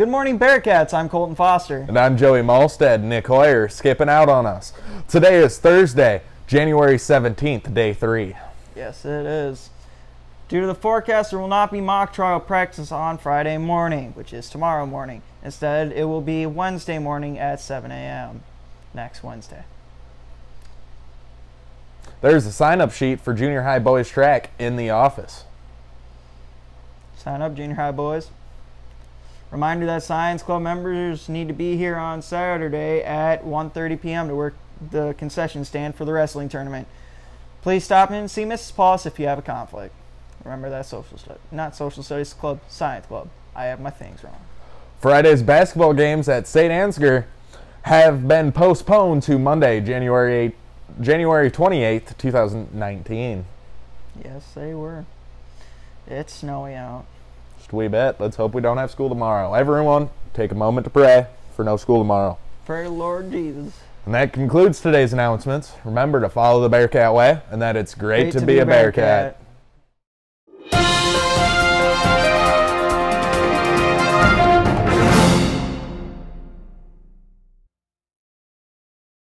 Good morning, Bearcats. I'm Colton Foster. And I'm Joey Malstead. Nick Hoyer skipping out on us. Today is Thursday, January 17th, day three. Yes, it is. Due to the forecast, there will not be mock trial practice on Friday morning, which is tomorrow morning. Instead, it will be Wednesday morning at 7 a.m. next Wednesday. There's a sign up sheet for junior high boys track in the office. Sign up, junior high boys. Reminder that Science Club members need to be here on Saturday at 1.30 p.m. to work the concession stand for the wrestling tournament. Please stop in and see Mrs. Paulus if you have a conflict. Remember that social studies, not social studies club, science club. I have my things wrong. Friday's basketball games at St. Ansgar have been postponed to Monday, January 8, January 28th, 2019. Yes, they were. It's snowy out. Wee bit. Let's hope we don't have school tomorrow. Everyone, take a moment to pray for no school tomorrow. Pray Lord Jesus. And that concludes today's announcements. Remember to follow the Bearcat Way and that it's great, great to, to, be, be a Bearcat. Bearcat.